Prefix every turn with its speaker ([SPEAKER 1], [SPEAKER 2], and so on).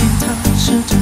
[SPEAKER 1] 心
[SPEAKER 2] 他是